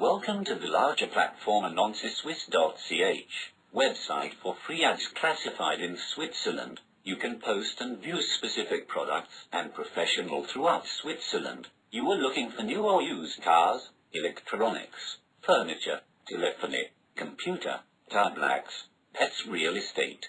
Welcome to the larger platform annonceswiss.ch, website for free ads classified in Switzerland. You can post and view specific products and professional throughout Switzerland. You are looking for new or used cars, electronics, furniture, telephony, computer, tablets, pets real estate.